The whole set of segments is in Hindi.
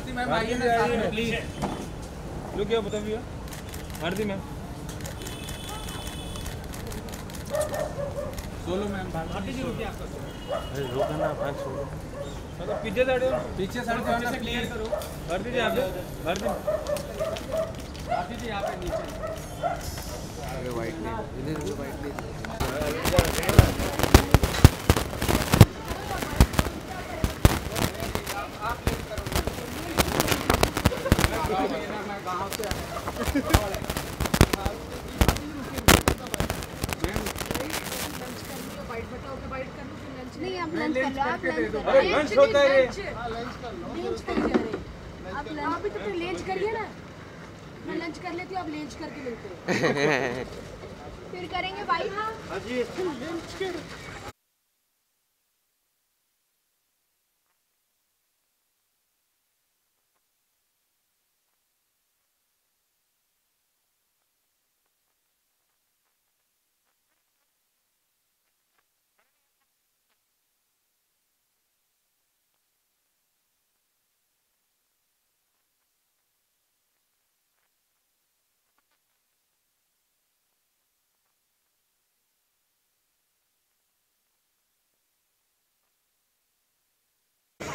भारती मैम आइए ना साथ में। प्लीज़ लो क्या बता भैया Bharti ma'am. Solo ma'am Bharti ji रुकिए आपका अरे रोका ना भाई छोड़ो मतलब पीछे साइड हो पीछे साइड से ना प्लीज़ करो। भारती जी यहाँ पे भारती भारती जी यहाँ पे नीचे। नहीं आप लंच कर लो आप लंच अरे लंच होता है लंच कर रहे आप लंच तो फिर लंच करिए ना। मैं लंच कर लेती हूँ आप लंच करके मिलते हैं। फिर करेंगे भाई हाँ लंच कर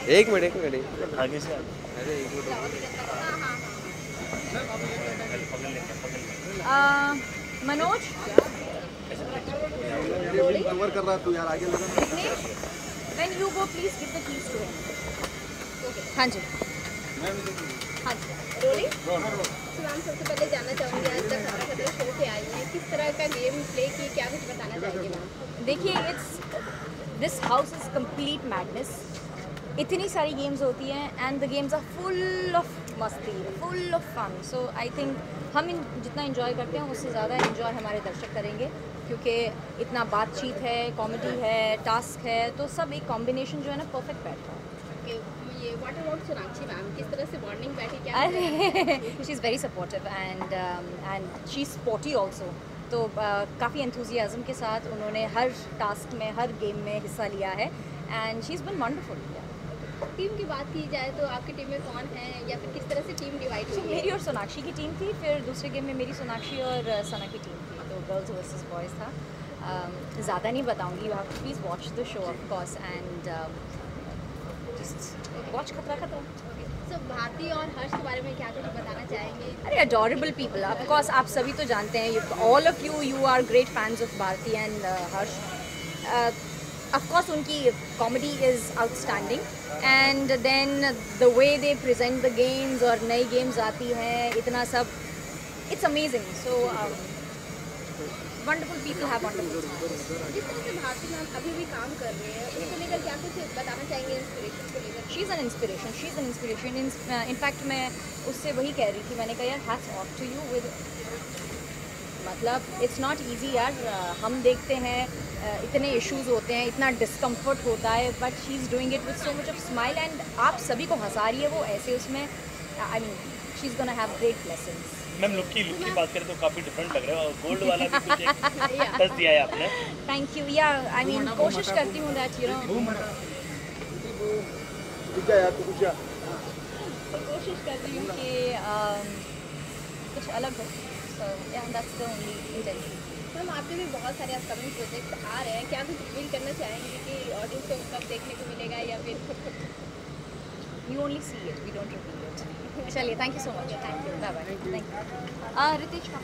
एक मिनट एक मिनट आगे से अरे एक मिनट मनोज? कवर कर रहा तू यार आगे लगा। When you go please give the keys to him. हाँ जी। हाँ जी। रोलिंग मैम सबसे पहले जानना चाहूँगी आज तक खतरा खतरा शो पे आई हैं? किस तरह का गेम प्ले की क्या कुछ बताना चाहेंगे? मैम देखिए it's this house is complete madness इतनी सारी गेम्स होती हैं and the games are full of मस्ती full of fun so I think हम इन जितना इन्जॉय करते हैं उससे ज़्यादा इन्जॉय हमारे दर्शक करेंगे क्योंकि इतना बातचीत है कॉमेडी है टास्क है तो सब एक कॉम्बिनेशन जो है ना परफेक्ट बैठता है. अरे she is very supportive and and she is sporty also तो uh, काफ़ी एंथुजियाज़म के साथ उन्होंने हर टास्क में हर गेम में हिस्सा लिया है and she is been wonderful team की बात की जाए तो आपकी टीम में कौन है या फिर किस तरह से टीम डिवाइड हुई है? मेरी और सोनाक्षी की टीम थी फिर दूसरे गेम में मेरी सोनाक्षी और सना की टीम थी। तो गर्ल्स वर्सेस बॉयज़ था। ज़्यादा नहीं बताऊँगी to please watch the show of course and just watch Khatra Khatra. So Bharti और हर्ष के बारे में क्या कुछ बताना चाहेंगे? अरे अडोरेबल पीपल ऑफ़ कोर्स आप सभी तो जानते हैं all of you you are great fans of Bharti and Harsh. Of course उनकी comedy is outstanding and then the way they present the games और नई गेम्स आती हैं इतना सब it's amazing so wonderful people have wonderful जिस तरह से भारती मैम अभी भी काम कर रहे हैं उसको लेकर क्या कुछ बताना चाहेंगे इंस्पिरेशन को लेकर? She is an inspiration she is an inspiration in fact मैं उससे वही कह रही थी मैंने कहा यार hats off to you with मतलब इट्स नॉट ईजी यार uh, हम देखते हैं uh, इतने इश्यूज़ होते हैं इतना डिस्कम्फर्ट होता है but she is doing it with so much of smile and आप सभी को हंसा रही है वो ऐसे उसमें I mean she is gonna have great lessons ma'am look की लुक की बात करें तो काफ़ी डिफरेंट लग रहा है और गोल्ड वाला भी कुछ एक टच दिया है आपने। थैंक यू या आई मीन कोशिश करती हूँ दैट यू नो कोशिश कर रही हूँ कि um, कुछ अलग हो। सो या that's the only intention ma'am आपके भी बहुत सारे अपकमिंग प्रोजेक्ट आ रहे हैं। क्या कुछ रिवील करना चाहेंगे कि ऑडियंस को कब देखने को मिलेगा या फिर you only see it we don't reveal it चलिए thank you so much thank you bye bye thank you Ritesh का